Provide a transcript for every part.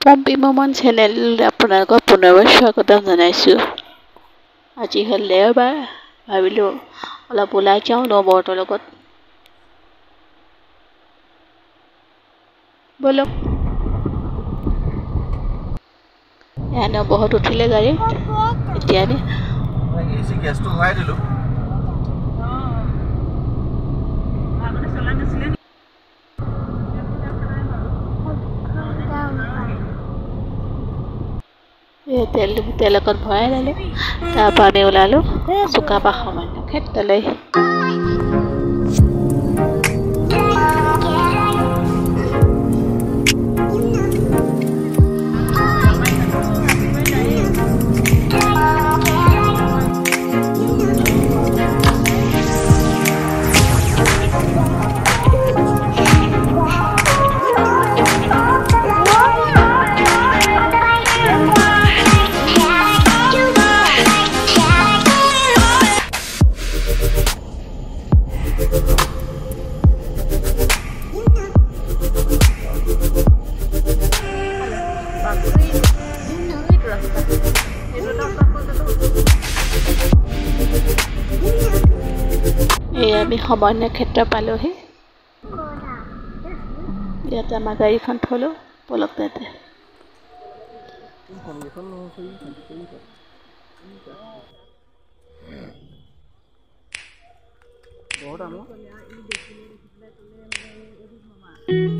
Pompi মমন channel আপোনালোকক পুনৰবাৰ স্বাগতম জনাইছোঁ। আজি হ'ল দেওবাৰ ভাবিলোঁ অলপ ওলাই যাওঁ নবৌহঁতৰ লগত। ব'লক এয়া নবৌহঁত উঠিলে গাড়ীত এতিয়া আমি এচি গেছটো ভৰাই দিলোঁ এই তেল তেল অকণ ভৰাই ল'লোঁ। তাৰপৰা আমি ওলালোঁ। চুকাফা সামান্য ক্ষেত্ৰলৈ। আমি সমন্বয় ক্ষেত্ৰ পালোহি। ইয়াতে আমাৰ গাড়ীখন থলোঁ বলক তাতে।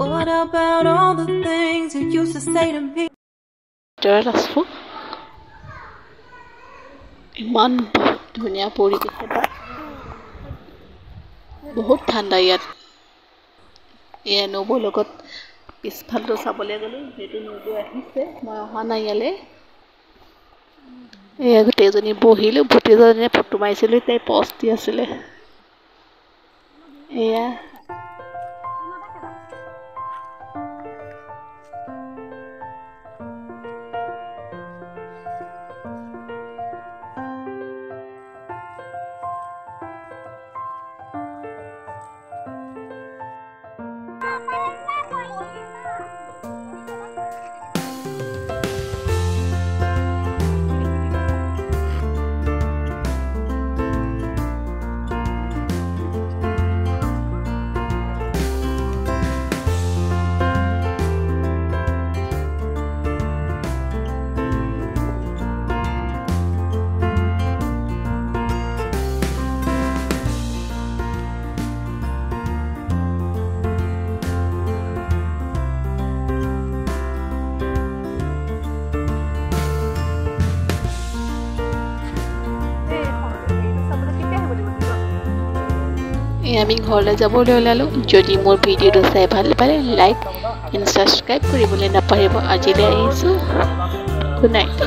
What about all the things you used to say to me? বহুত ঠাণ্ডা ইয়াত এয়া নবৌৰ লগত পিছফালটো চাবলৈ গ'লোঁ সেইটো নবৌ আহিছে মই অহা নাই ইয়ালৈ এয়া গোটেইজনী বহিলোঁ ভতিজাজনীয়ে ফটো মাৰিছিলোঁ তাই পষ্ট দি আছিলে এয়া আমি ঘৰলৈ যাবলৈ ওলালোঁ। যদি মোৰ ভিডিঅ'টো চাই ভাল পালে লাইক এণ্ড ছাবস্ক্ৰাইব কৰিবলৈ নাপাহৰিব আজিলৈ আহিছোঁ। Good night